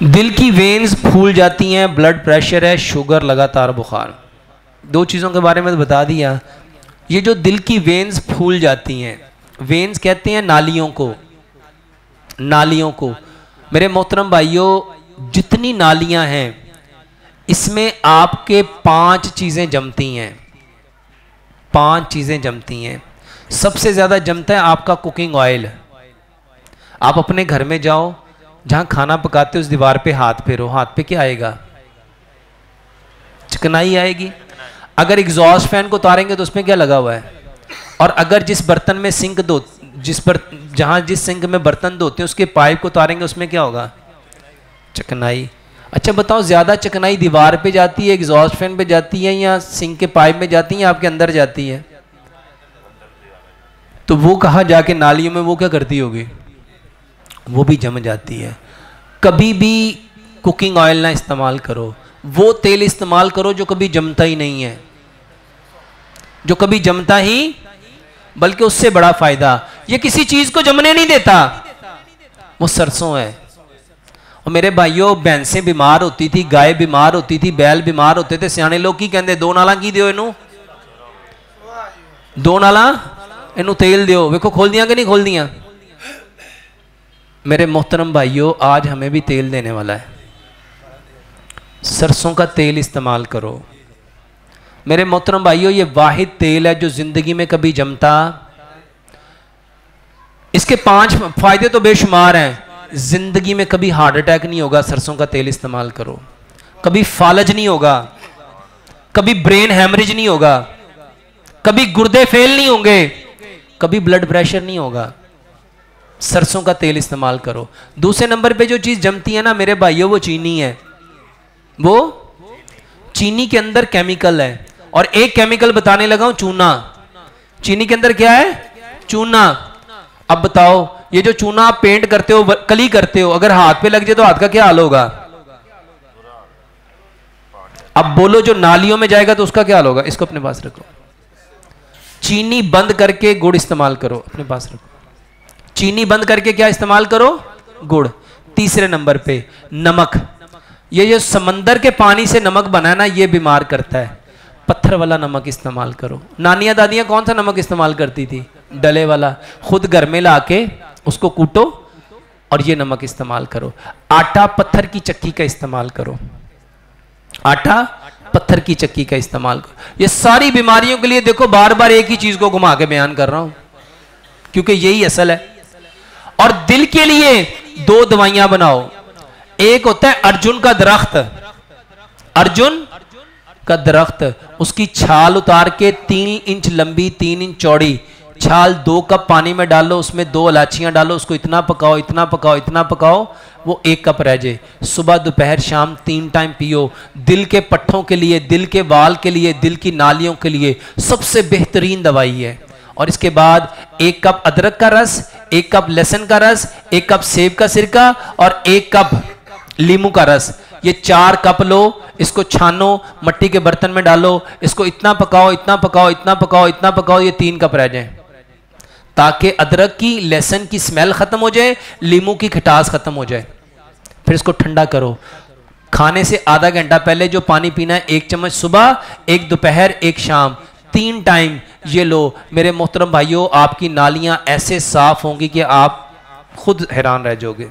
दिल की वेन्स फूल जाती हैं ब्लड प्रेशर है शुगर लगातार बुखार। दो चीज़ों के बारे में तो बता दिया। ये जो दिल की वेन्स फूल जाती हैं वेन्स कहते हैं नालियों को नालियों को। मेरे मोहतरम भाइयों, जितनी नालियाँ हैं, इसमें आपके पाँच चीज़ें जमती हैं। पाँच चीज़ें जमती हैं। सबसे ज़्यादा जमता है आपका कुकिंग ऑयल आप अपने घर में जाओ जहाँ खाना पकाते उस दीवार पे हाथ फेरो हाथ पे क्या आएगा? चिकनाई आएगी। अगर एग्जॉस्ट फ़ैन को उतारेंगे तो उसमें क्या लगा हुआ है? और अगर जिस बर्तन में सिंक दो, जिस पर जहाँ जिस सिंक में बर्तन धोते हैं, उसके पाइप को उतारेंगे, उसमें क्या होगा? चिकनाई। अच्छा बताओ, ज़्यादा चिकनाई दीवार पे जाती है एग्जॉस्ट फ़ैन पे जाती है, या सिंक के पाइप में जाती है, या आपके अंदर जाती है? तो वो कहा जाके नालियों में वो क्या करती होगी? वो भी जम जाती है। कभी भी कुकिंग ऑयल ना इस्तेमाल करो। वो तेल इस्तेमाल करो जो कभी जमता ही नहीं है। जो कभी जमता ही बल्कि उससे बड़ा फ़ायदा। ये किसी चीज़ को जमने नहीं देता। वो सरसों है। और मेरे भाइयों, भैंसें बीमार होती थी, गाय बीमार होती थी, बैल बीमार होते थे। सियाने लोग की कहते, दो नाला की दियो इनू दो नाला इनू तेल दियो। वेखो खोल दिया कि नहीं खोल दिया? मेरे मोहतरम भाइयों, आज हमें भी तेल देने वाला है। सरसों का तेल इस्तेमाल करो। मेरे मोहतरम भाइयों, ये वाहिद तेल है जो ज़िंदगी में कभी जमता। इसके पाँच फ़ायदे तो बेशुमार हैं। ज़िंदगी में कभी हार्ट अटैक नहीं होगा, सरसों का तेल इस्तेमाल करो। कभी फालज नहीं होगा, कभी ब्रेन हैमरेज नहीं होगा, कभी गुर्दे फेल नहीं होंगे, कभी ब्लड प्रेशर नहीं होगा। सरसों का तेल इस्तेमाल करो। दूसरे नंबर पे जो चीज़ जमती है ना, मेरे भाइयों, वो चीनी है। वो चीनी के अंदर केमिकल है। और एक केमिकल बताने लगा हूँ, चूना। चीनी के अंदर क्या है? चूना। अब बताओ, ये जो चूना आप पेंट करते हो कली करते हो, अगर हाथ पे लग जाए तो हाथ का क्या हाल होगा? अब बोलो, जो नालियों में जाएगा तो उसका क्या हाल होगा? इसको अपने पास रखो। चीनी बंद करके गुड़ इस्तेमाल करो, अपने पास रखो। चीनी बंद करके क्या इस्तेमाल करो? गुड़। तीसरे नंबर पे, नमक। ये जो समंदर के पानी से नमक बना ना, ये बीमार करता है। पत्थर वाला नमक इस्तेमाल करो। नानिया दादियाँ कौन सा नमक इस्तेमाल करती थी? डले वाला। खुद घर में ला के उसको कूटो और ये नमक इस्तेमाल करो। आटा पत्थर की चक्की का इस्तेमाल करो। आटा पत्थर की चक्की का इस्तेमाल करो। ये सारी बीमारियों के लिए देखो बार बार एक ही चीज़ को घुमा के बयान कर रहा हूँ। क्योंकि यही असल है। और दिल के लिए दो दवाइयाँ बनाओ। एक होता है अर्जुन का दरख्त। अर्जुन का दरख्त, उसकी छाल उतार के तीन इंच लंबी, तीन इंच चौड़ी छाल दो कप पानी में डालो, उसमें दो इलाचियाँ डालो, उसको इतना पकाओ इतना पकाओ इतना पकाओ, वो एक कप रह जाए। सुबह, दोपहर, शाम तीन टाइम पियो। दिल के पट्ठों के लिए, दिल के वाल के लिए, दिल की नालियों के लिए सबसे बेहतरीन दवाई है। और इसके बाद एक कप अदरक का रस एक कप लहसन का रस, एक कप सेब का सिरका और एक कप लीमू का रस। ये चार कप लो, इसको छानो, मट्टी के बर्तन में डालो, इसको इतना पकाओ इतना पकाओ इतना पकाओ इतना पकाओ, ये तीन कप रह जाए। ताकि अदरक की, लहसुन की स्मेल खत्म हो जाए, लीमू की खटास खत्म हो जाए। फिर इसको ठंडा करो। खाने से आधा घंटा पहले जो पानी पीना है, एक चम्मच सुबह, एक दोपहर, एक शाम। तीन टाइम ये लो, मेरे मोहतरम भाइयों, आपकी नालियाँ ऐसे साफ़ होंगी कि आप खुद हैरान रह जाओगे।